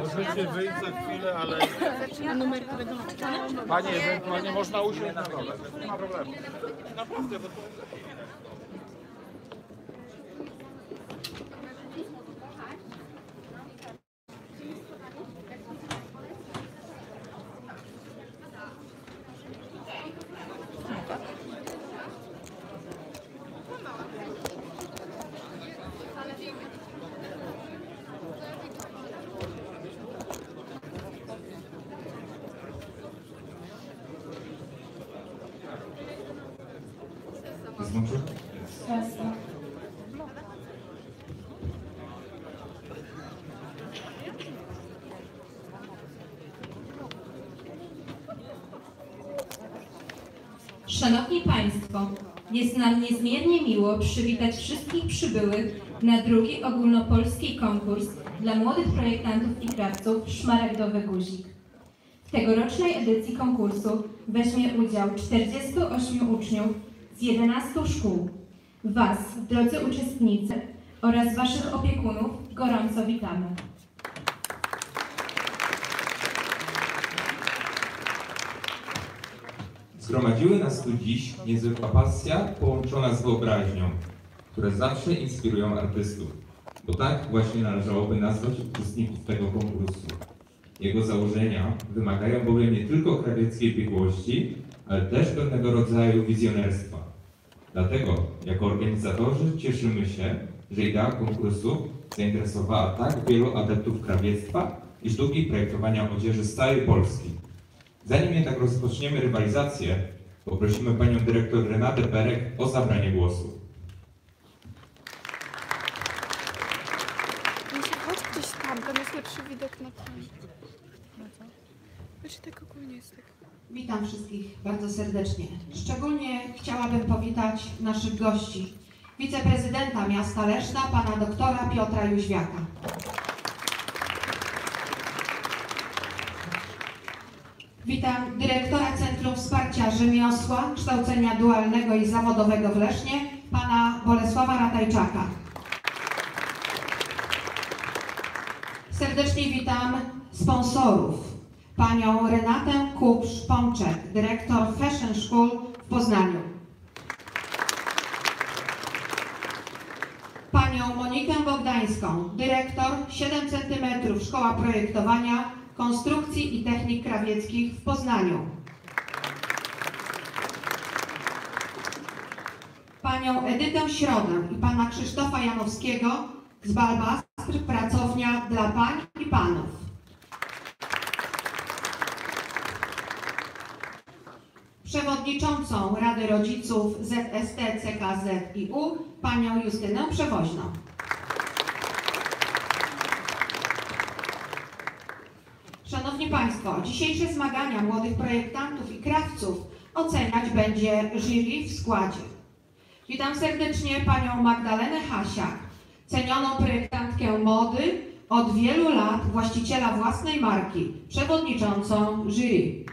Możecie wyjść za chwilę, ale A numer którego napisane? Panie, ewentualnie można usiąść na dole. Nie ma problemu. Naprawdę, bo jest nam niezmiernie miło przywitać wszystkich przybyłych na drugi ogólnopolski konkurs dla młodych projektantów i krawców Szmaragdowy Guzik. W tegorocznej edycji konkursu weźmie udział 48 uczniów z 11 szkół. Was, drodzy uczestnicy oraz Waszych opiekunów gorąco witamy. Zgromadziły nas tu dziś niezwykła pasja połączona z wyobraźnią, które zawsze inspirują artystów, bo tak właśnie należałoby nazwać uczestników tego konkursu. Jego założenia wymagają bowiem nie tylko krawieckiej biegłości, ale też pewnego rodzaju wizjonerstwa. Dlatego, jako organizatorzy, cieszymy się, że idea konkursu zainteresowała tak wielu adeptów krawiectwa i sztuki projektowania odzieży z całej Polski. Zanim jednak rozpoczniemy rywalizację, poprosimy panią dyrektor Renatę Berek o zabranie głosu. Misia, chodź gdzieś tam, tam jest lepszy widok na ten. Wiesz, tak ogólnie jest tak. Witam wszystkich bardzo serdecznie. Szczególnie chciałabym powitać naszych gości. Wiceprezydenta miasta Leszna, pana doktora Piotra Jóźwiaka. Witam dyrektora Centrum Wsparcia Rzemiosła, Kształcenia Dualnego i Zawodowego w Lesznie, pana Bolesława Ratajczaka. Serdecznie witam sponsorów. Panią Renatę Kupsz-Pączek, dyrektor Fashion School w Poznaniu. Panią Monikę Bogdańską, dyrektor 7 cm Szkoła Projektowania, Konstrukcji i Technik Krawieckich w Poznaniu. Panią Edytę Środę i pana Krzysztofa Janowskiego z Balbastr, pracownia dla pań i panów. Przewodniczącą Rady Rodziców ZST CKZiU panią Justynę Przewoźną. Szanowni Państwo, dzisiejsze zmagania młodych projektantów i krawców oceniać będzie jury w składzie. Witam serdecznie panią Magdalenę Hasiak, cenioną projektantkę mody, od wielu lat właściciela własnej marki, przewodniczącą jury.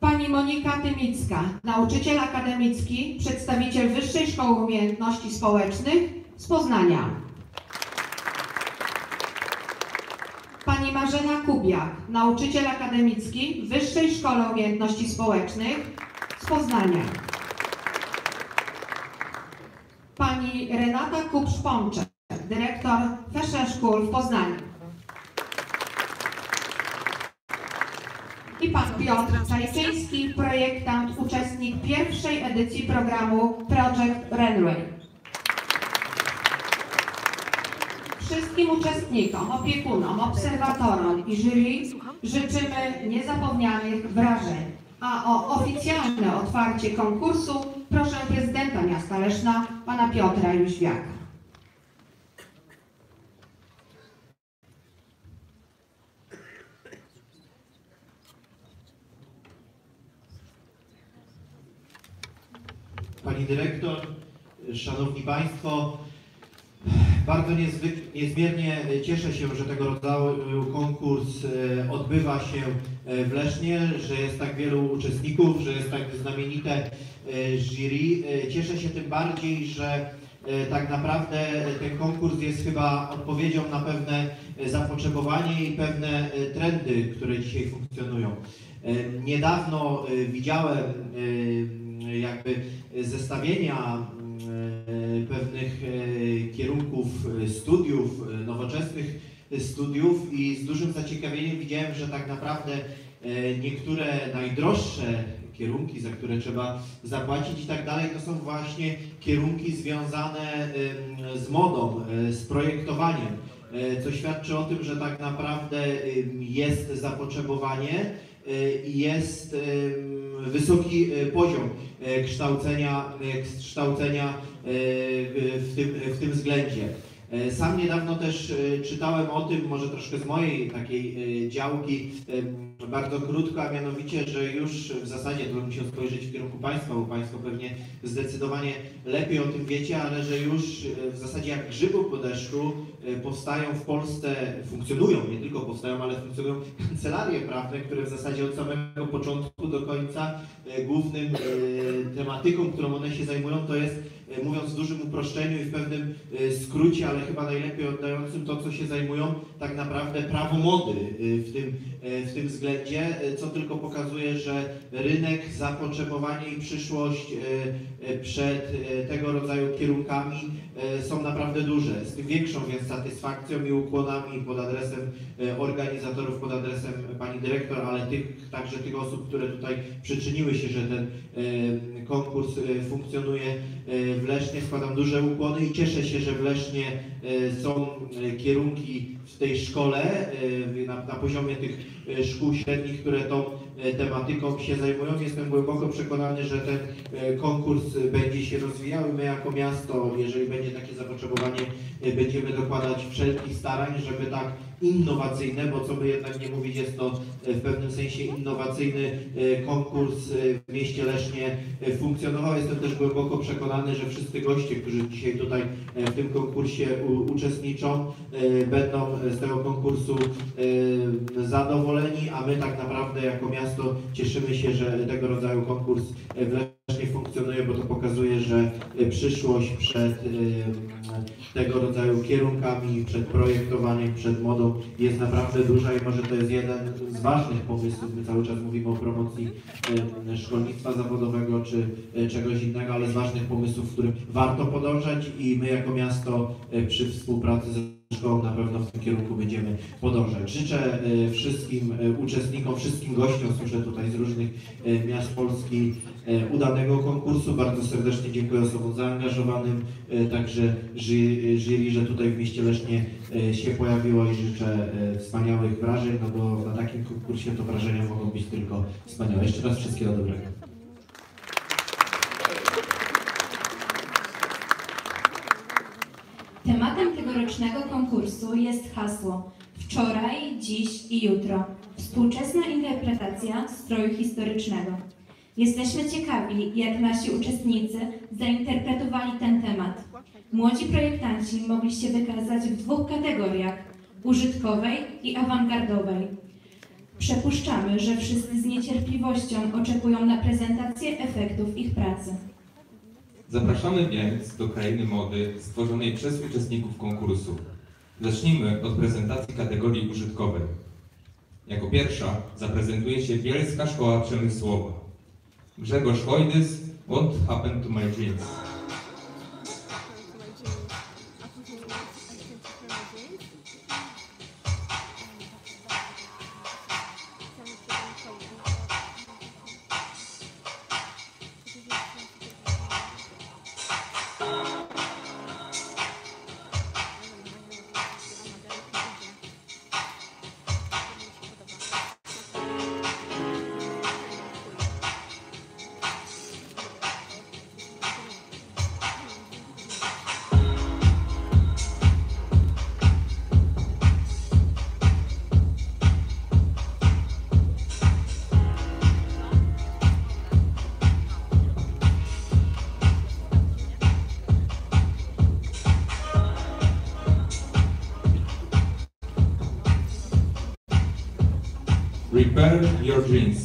Pani Monika Tymicka, nauczyciel akademicki, przedstawiciel Wyższej Szkoły Umiejętności Społecznych z Poznania. Pani Marzena Kubiak, nauczyciel akademicki Wyższej Szkole Umiejętności Społecznych z Poznania. Pani Renata Kupsz-Pączek, dyrektor Fashion School w Poznaniu. I pan Piotr Czajczyński, projektant, uczestnik pierwszej edycji programu Project Runway. Wszystkim uczestnikom, opiekunom, obserwatorom i jury życzymy niezapomnianych wrażeń. A o oficjalne otwarcie konkursu proszę prezydenta miasta Leszna, pana Piotra Jóźwiaka. Pani dyrektor, Szanowni Państwo, bardzo niezmiernie cieszę się, że tego rodzaju konkurs e, odbywa się e, w Lesznie, że jest tak wielu uczestników, że jest tak znamienite e, jury. E, Cieszę się tym bardziej, że e, tak naprawdę ten konkurs jest chyba odpowiedzią na pewne e, zapotrzebowanie i pewne e, trendy, które dzisiaj funkcjonują. E, Niedawno e, widziałem e, jakby zestawienia e, pewnych e, kierunków e, studiów, e, nowoczesnych studiów i z dużym zaciekawieniem widziałem, że tak naprawdę e, niektóre najdroższe kierunki, za które trzeba zapłacić i tak dalej, to są właśnie kierunki związane z modą, e, z projektowaniem, e, co świadczy o tym, że tak naprawdę jest zapotrzebowanie e, i jest wysoki e, poziom e, kształcenia, e, kształcenia w tym, w tym względzie. E, Sam niedawno też e, czytałem o tym, może troszkę z mojej takiej e, działki, bardzo krótko, a mianowicie, że już w zasadzie to musiał spojrzeć w kierunku Państwa, bo Państwo pewnie zdecydowanie lepiej o tym wiecie, ale że już w zasadzie jak grzybu po deszczu powstają w Polsce, funkcjonują, nie tylko powstają, ale funkcjonują kancelarie prawne, które w zasadzie od samego początku do końca głównym tematyką, którą one się zajmują, to jest mówiąc w dużym uproszczeniu i w pewnym e, skrócie, ale chyba najlepiej oddającym to, co się zajmują, tak naprawdę prawo mody e, w tym, e, w tym względzie, e, co tylko pokazuje, że rynek, zapotrzebowanie i przyszłość e, e, przed e, tego rodzaju kierunkami e, są naprawdę duże. Z tym większą więc satysfakcją i ukłonami pod adresem e, organizatorów, pod adresem pani dyrektor, ale tych, także tych osób, które tutaj przyczyniły się, że ten e, konkurs e, funkcjonuje e, w Lesznie. Składam duże ukłony i cieszę się, że w Lesznie e, są e, kierunki w tej szkole e, na, na poziomie tych szkół średnich, które tą tematyką się zajmują. Jestem głęboko przekonany, że ten konkurs będzie się rozwijał i my jako miasto, jeżeli będzie takie zapotrzebowanie, będziemy dokładać wszelkich starań, żeby tak innowacyjne, bo co by jednak nie mówić, jest to e, w pewnym sensie innowacyjny e, konkurs e, w mieście Lesznie funkcjonował. Jestem też głęboko przekonany, że wszyscy goście, którzy dzisiaj tutaj w tym konkursie uczestniczą, będą z tego konkursu zadowoleni, a my tak naprawdę jako miasto cieszymy się, że tego rodzaju konkurs w Lesznie funkcjonuje, bo to pokazuje, że przyszłość przed tego rodzaju kierunkami, przed projektowaniem, przed modą jest naprawdę duża i może to jest jeden z ważnych pomysłów. My cały czas mówimy o promocji szkolnictwa zawodowego czy e, czegoś innego, ale z ważnych pomysłów, w którym warto podążać i my jako miasto e, przy współpracy ze szkołą na pewno w tym kierunku będziemy podążać. Życzę e, wszystkim uczestnikom, wszystkim gościom, słyszę tutaj z różnych miast Polski, udanego konkursu. Bardzo serdecznie dziękuję osobom zaangażowanym, także ży- jury, że tutaj w mieście Lesznie e, się pojawiło i życzę e, wspaniałych wrażeń, no bo na takim konkursie to wrażenia mogą być tylko wspaniałe. Jeszcze raz wszystkiego dobrego. Tematem tegorocznego konkursu jest hasło Wczoraj, dziś i jutro. Współczesna interpretacja stroju historycznego. Jesteśmy ciekawi, jak nasi uczestnicy zainterpretowali ten temat. Młodzi projektanci mogli się wykazać w dwóch kategoriach użytkowej i awangardowej. Przypuszczamy, że wszyscy z niecierpliwością oczekują na prezentację efektów ich pracy. Zapraszamy więc do krainy mody stworzonej przez uczestników konkursu. Zacznijmy od prezentacji kategorii użytkowej. Jako pierwsza zaprezentuje się Bielska Szkoła Przemysłowa. Grzegorz Hojdys, What Happened to My Jeans? Repair your jeans.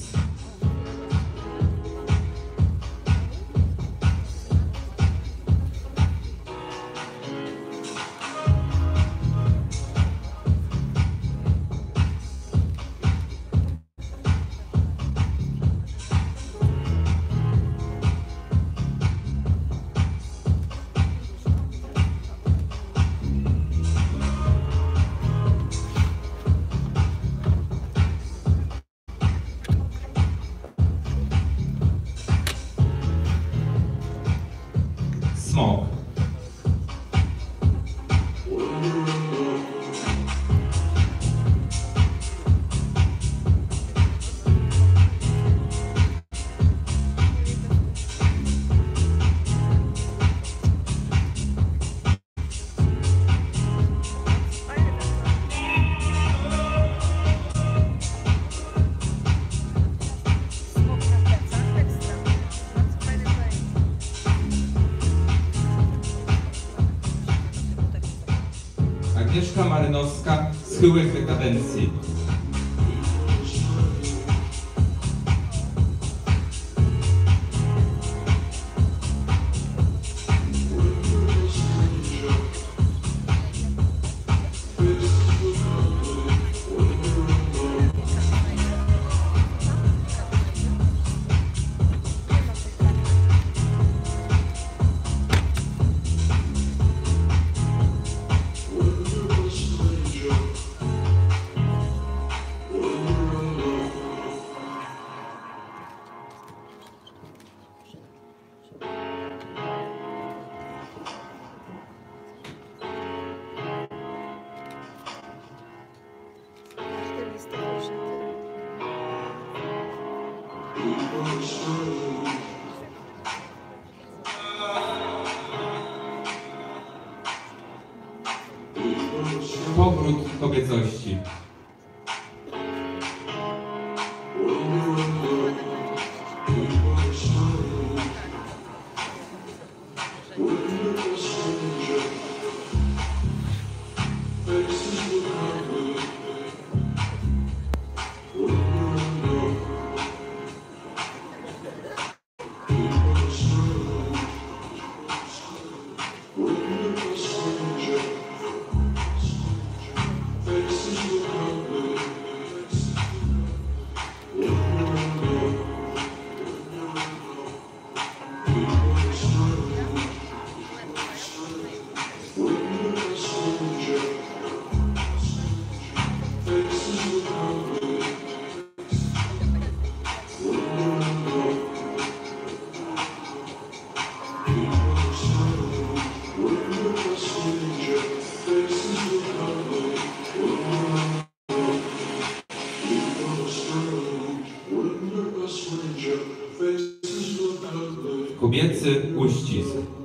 Dove è. Kobiecy uścisk.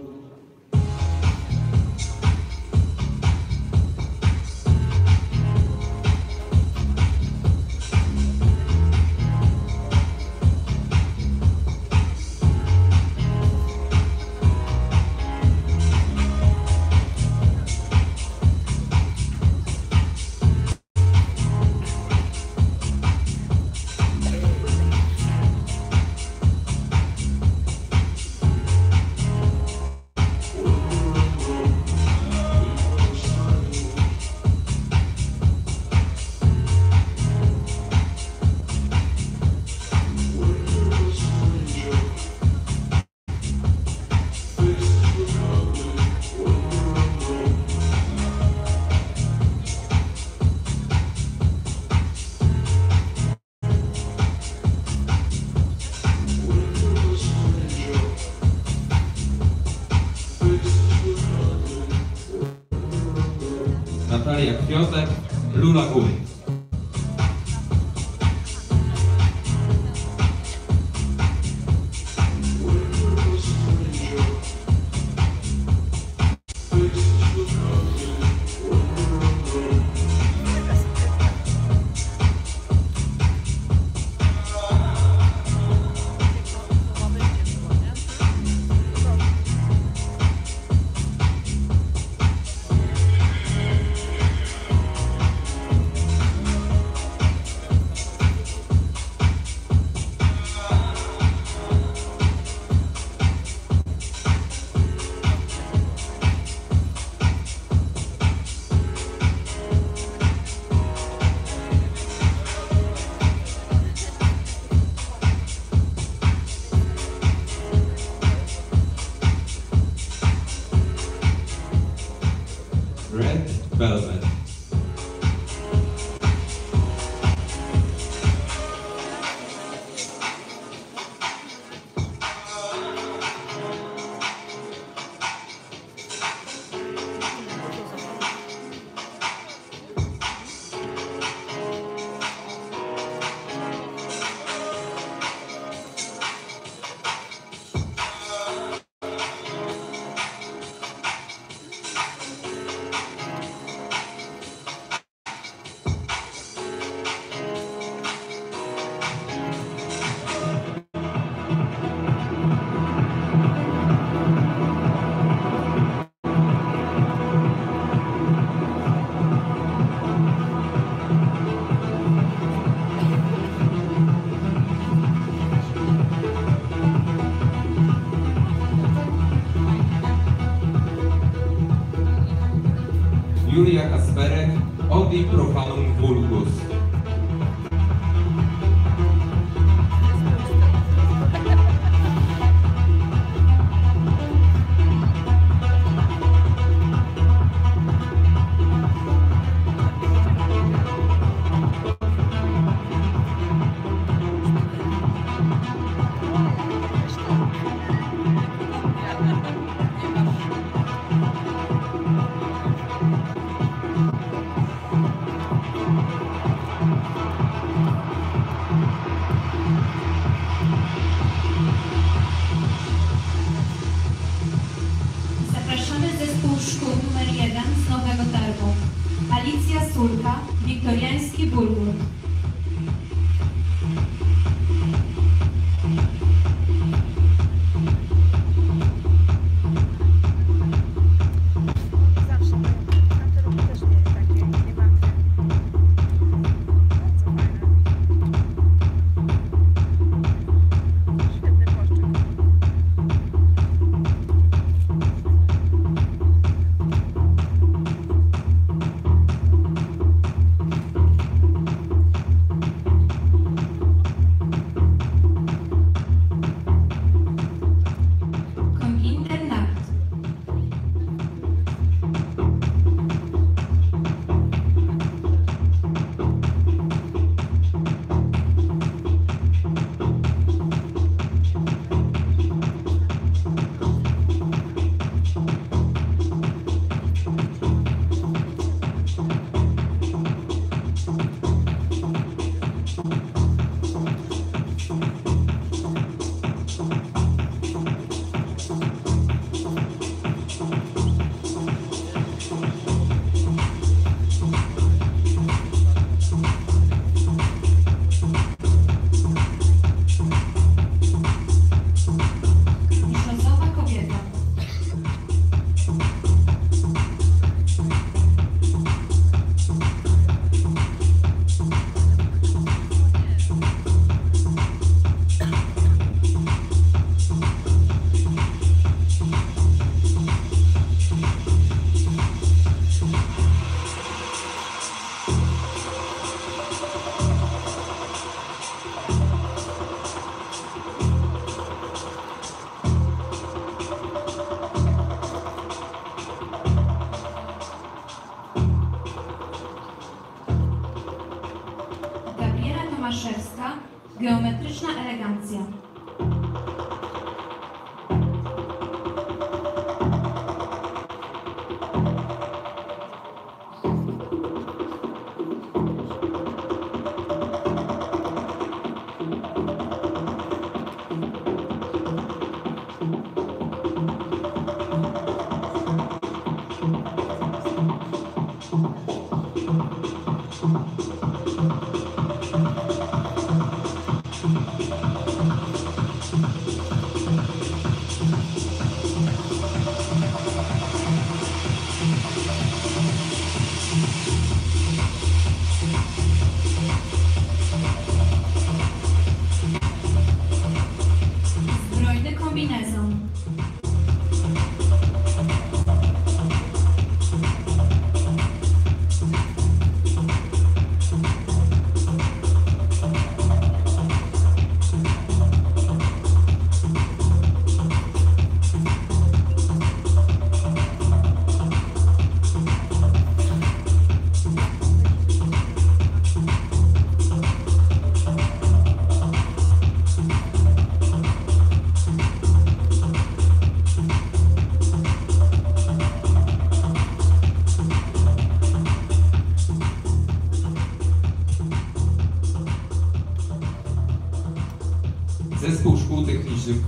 people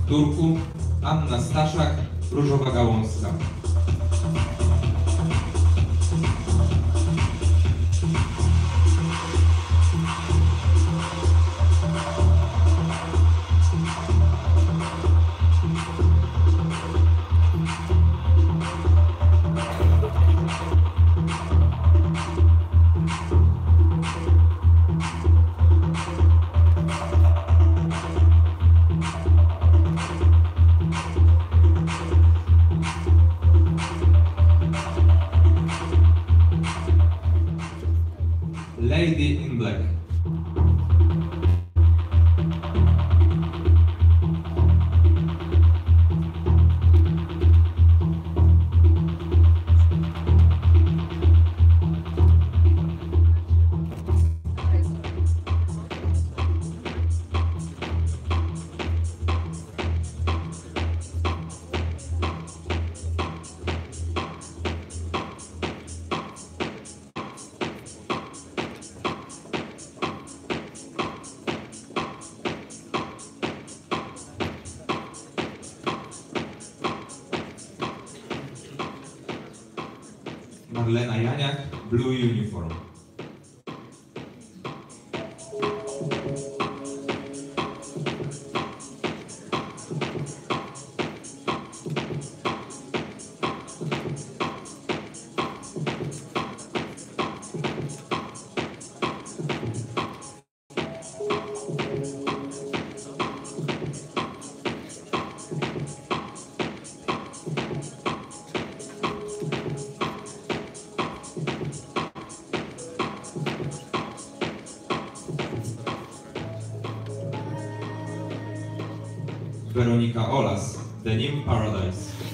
Turku, Anna Staszak, Różowa Gałązka. Weronika Olas, Denim Paradise.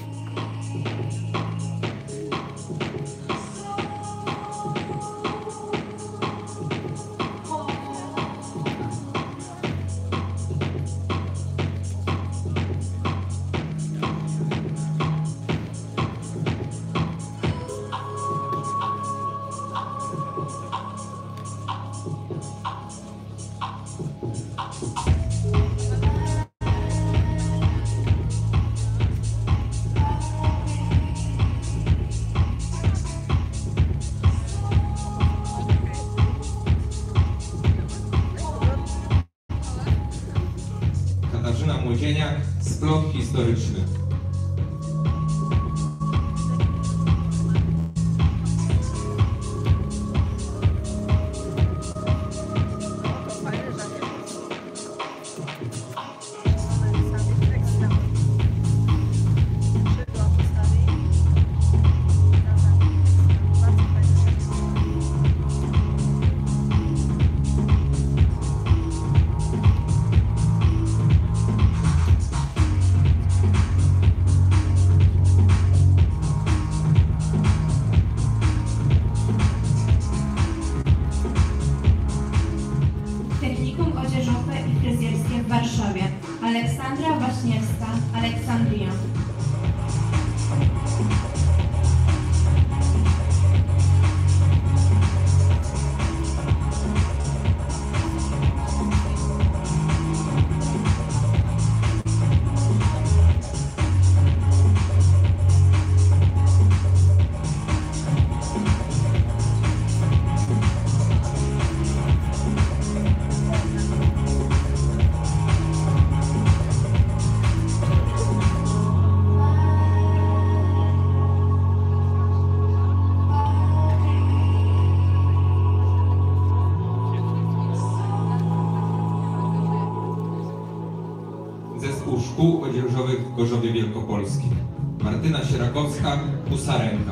Mussaranga.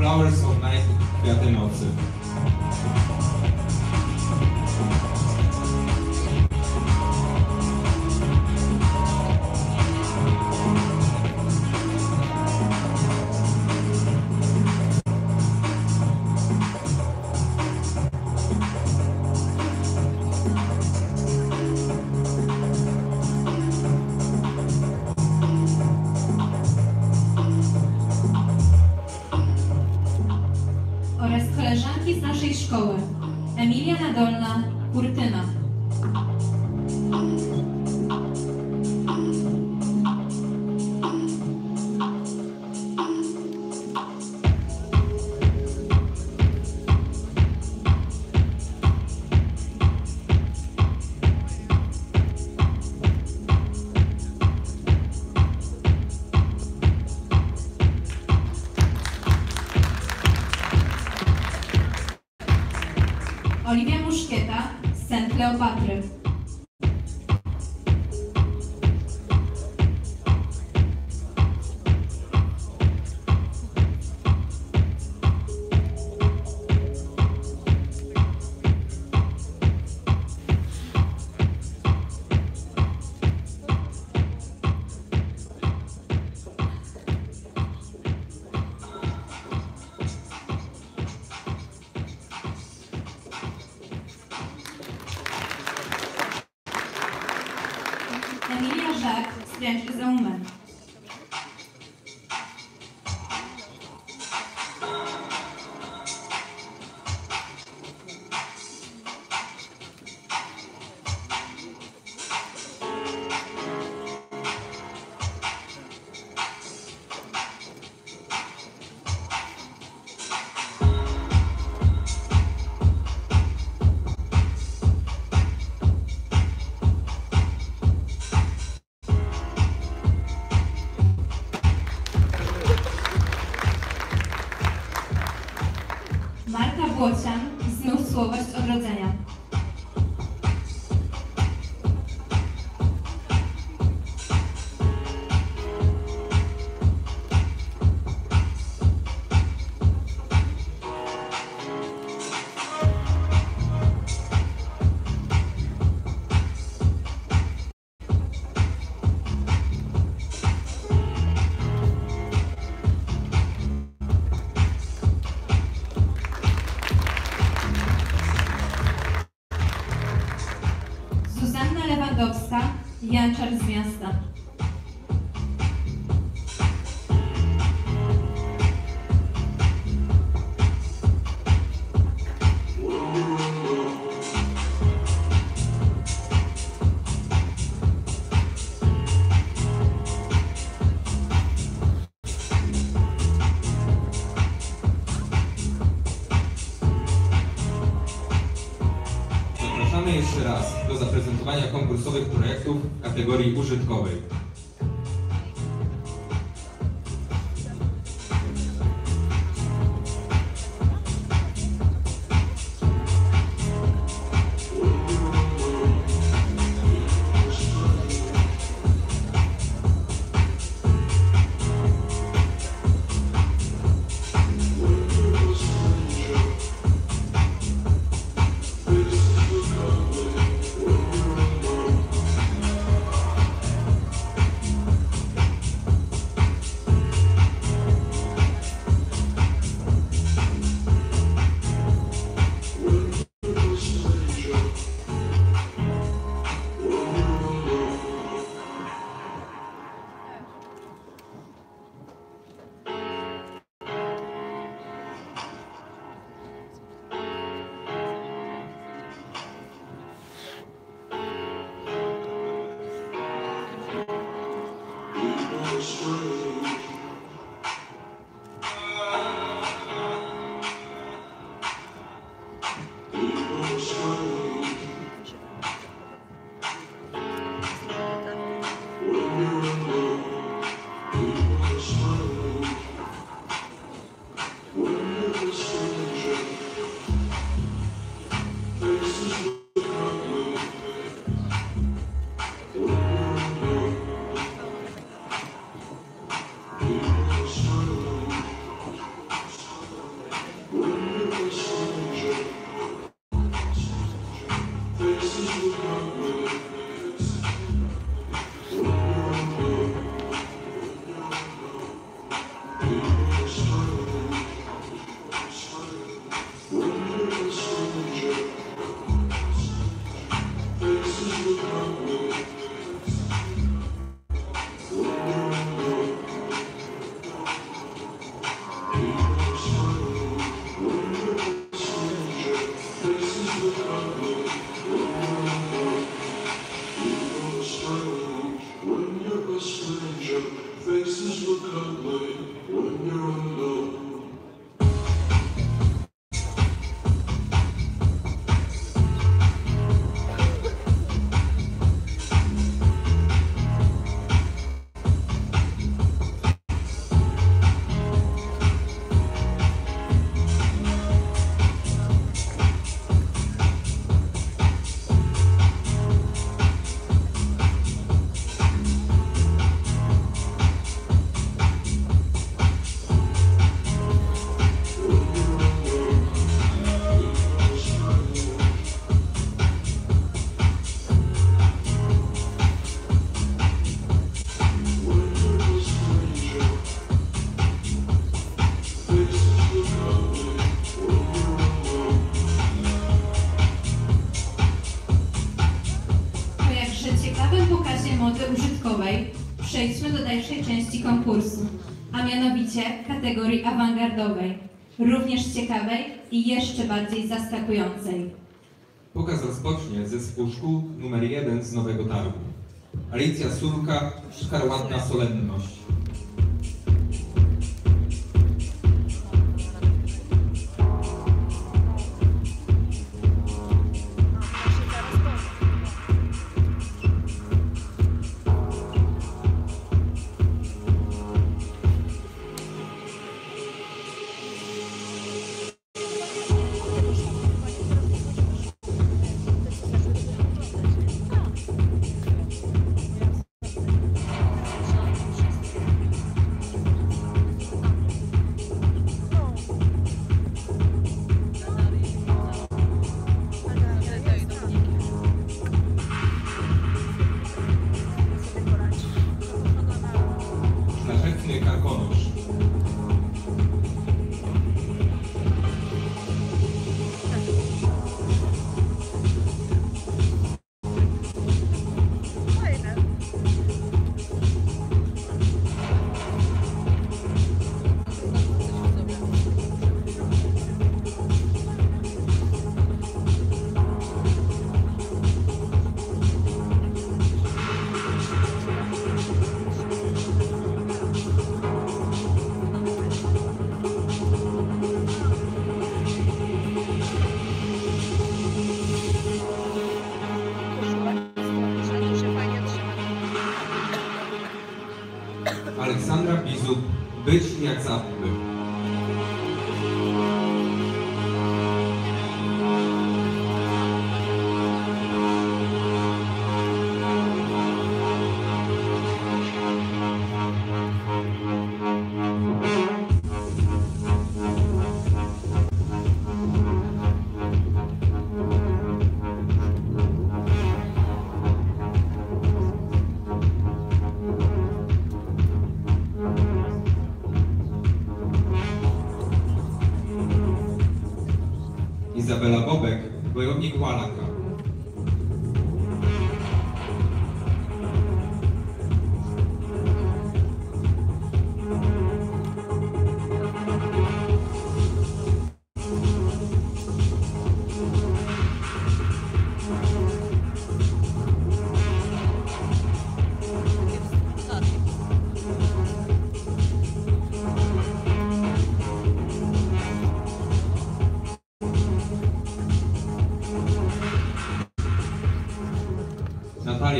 Flowers of Night, Kwiaty Nocy. Kategorii użytkowej. faces look ugly when you're on również ciekawej i jeszcze bardziej zaskakującej. Pokaz rozpocznie zespół szkół numer 1 z Nowego Targu. Alicja Surka, Szkarłatna Solenność.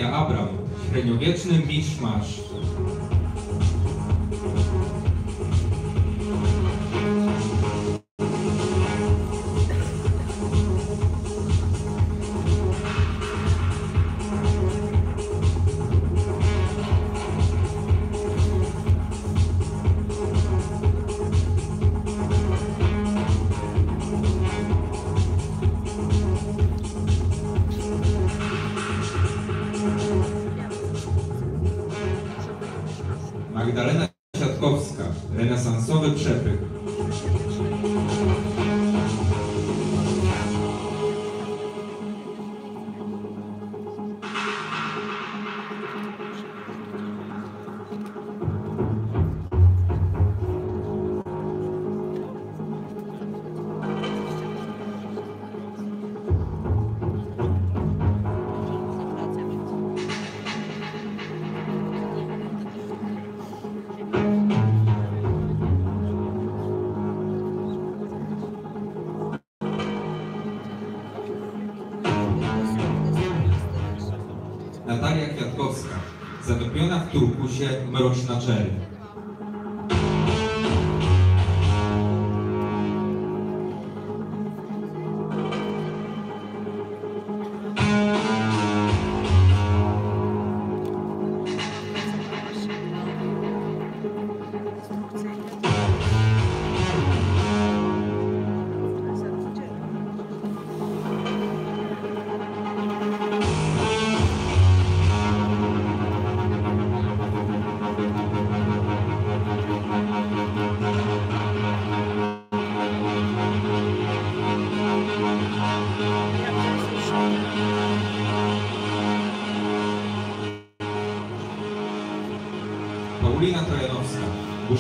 Abram, średniowieczny miszmasz.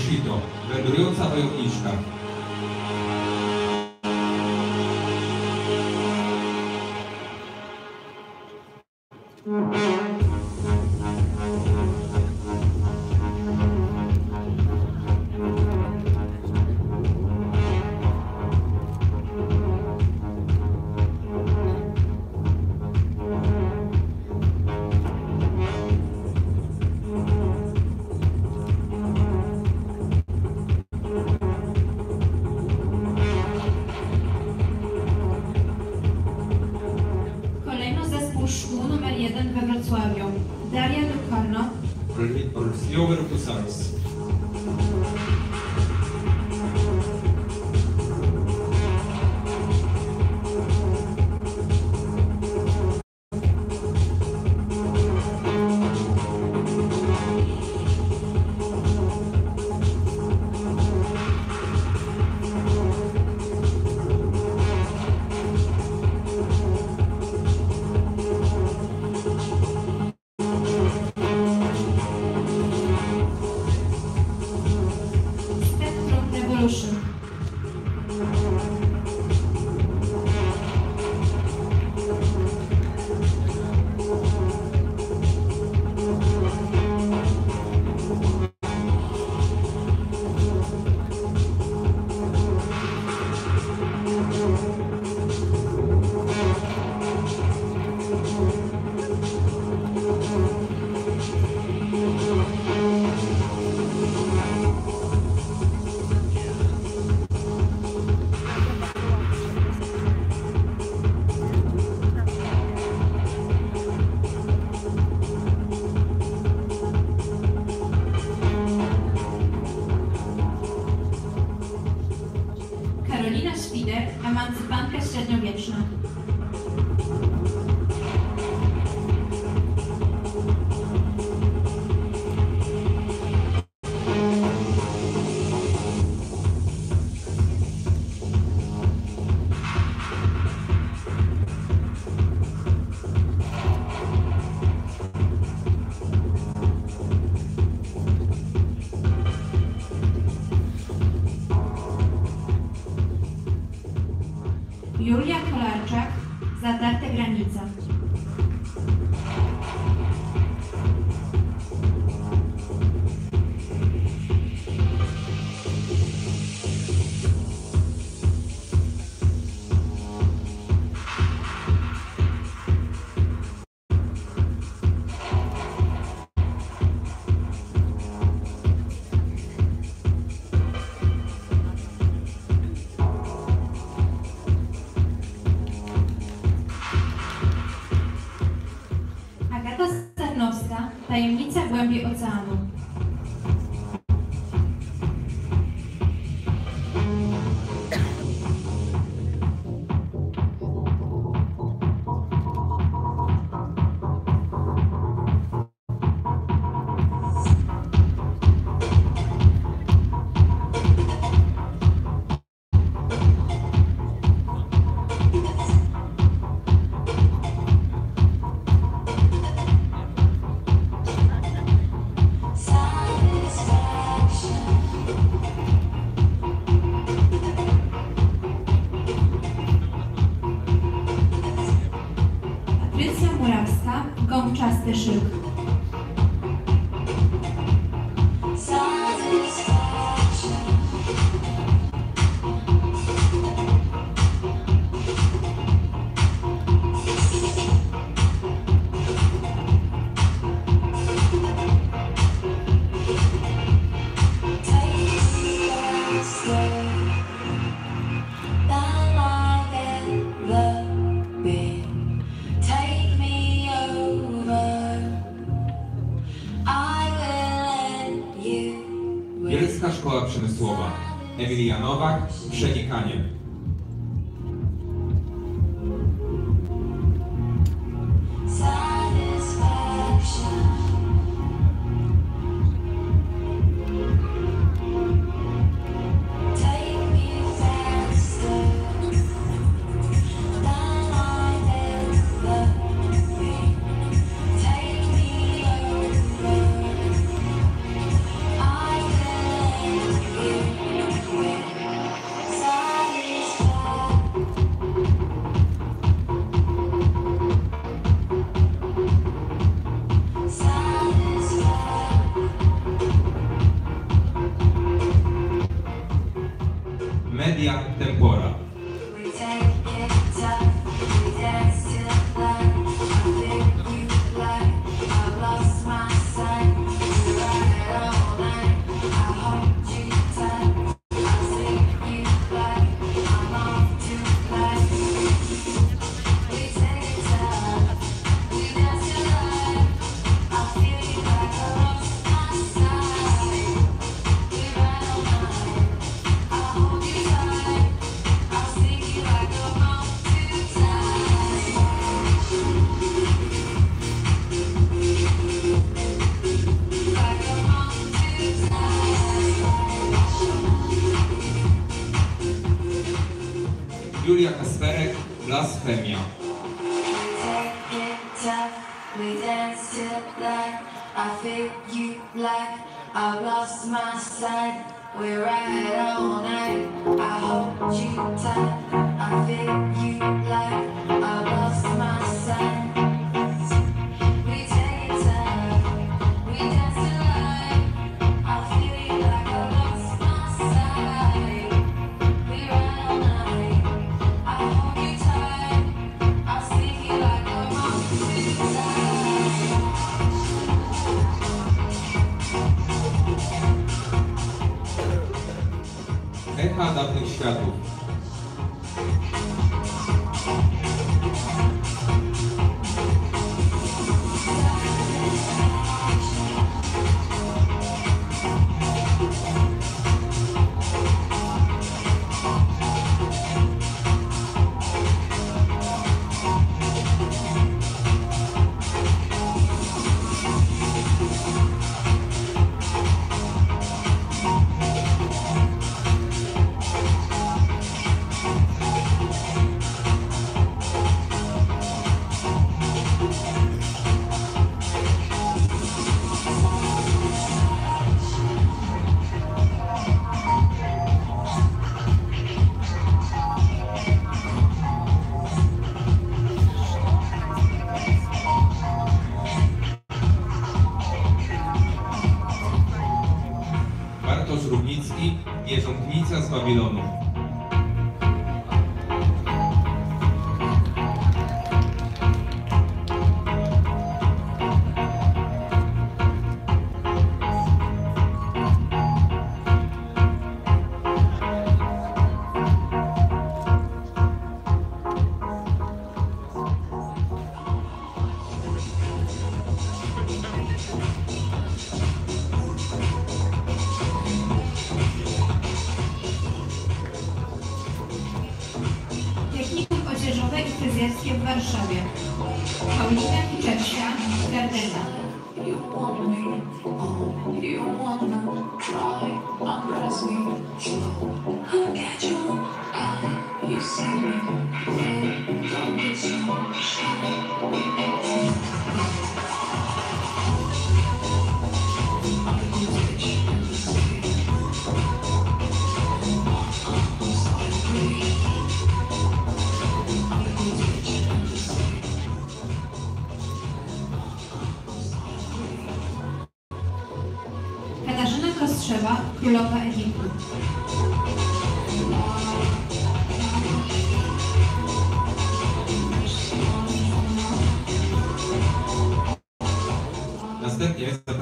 uscito.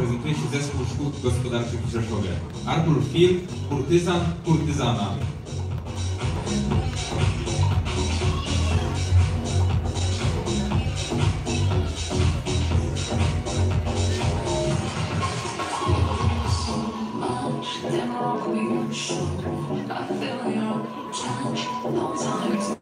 reprezentuje się Zespół Gospodarczych w Rzeszowie. Artur Film, kurtyzan, kurtyzana. I feel your touch, no time.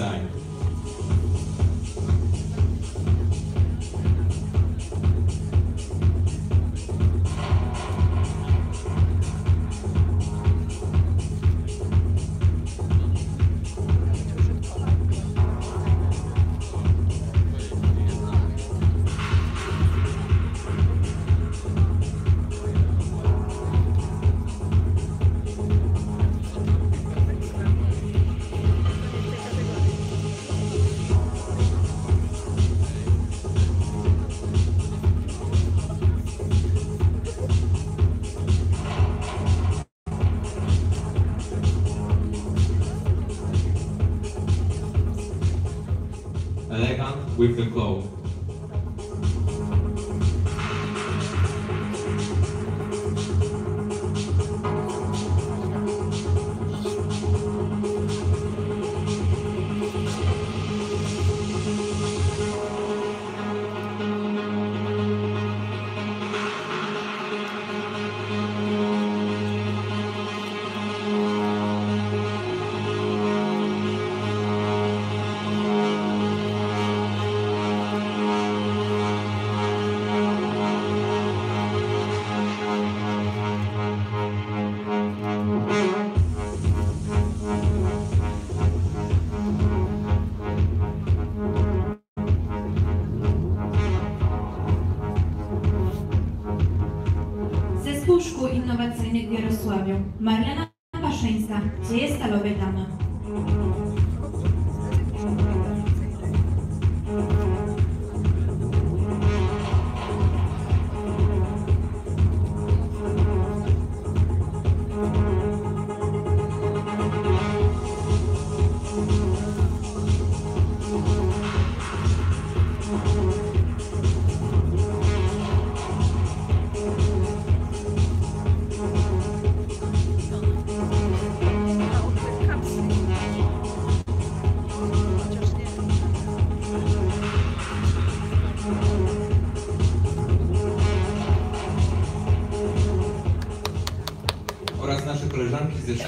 design. the cloud.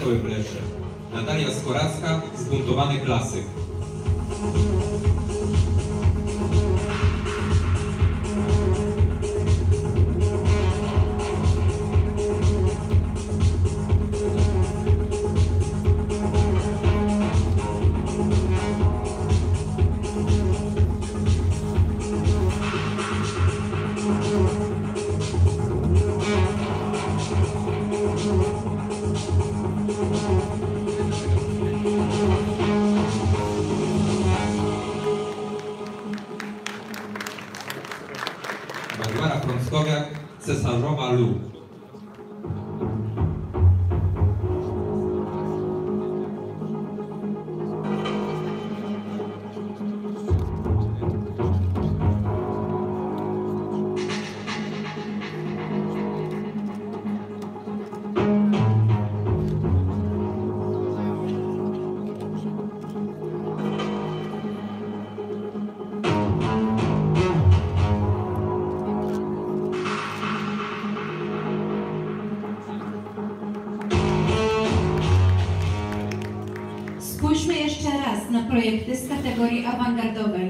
такой, блядь. Projekty z kategorii awangardowej.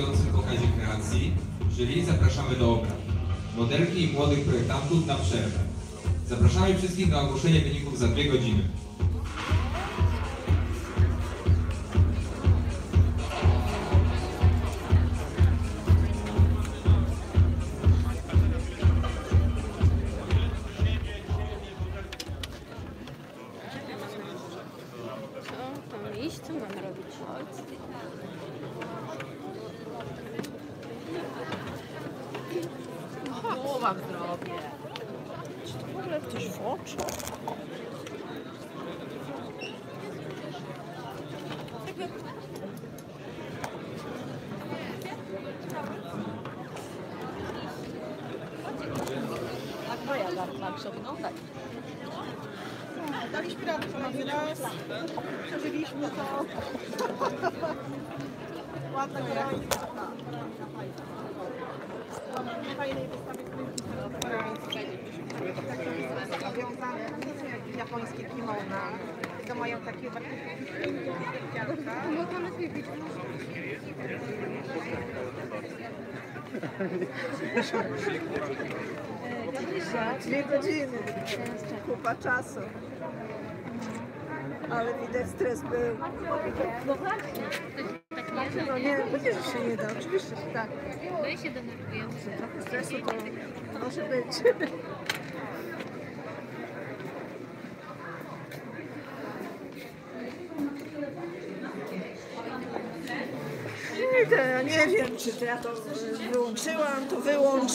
w pokazie kreacji, jury zapraszamy do obrad. Modelki i młodych projektantów na przerwę. Zapraszamy wszystkich na ogłoszenie wyników za dwie godziny. dziewczyny. Nie, nie wiem, czy to ja to e, wyłączyłam, to wyłącz.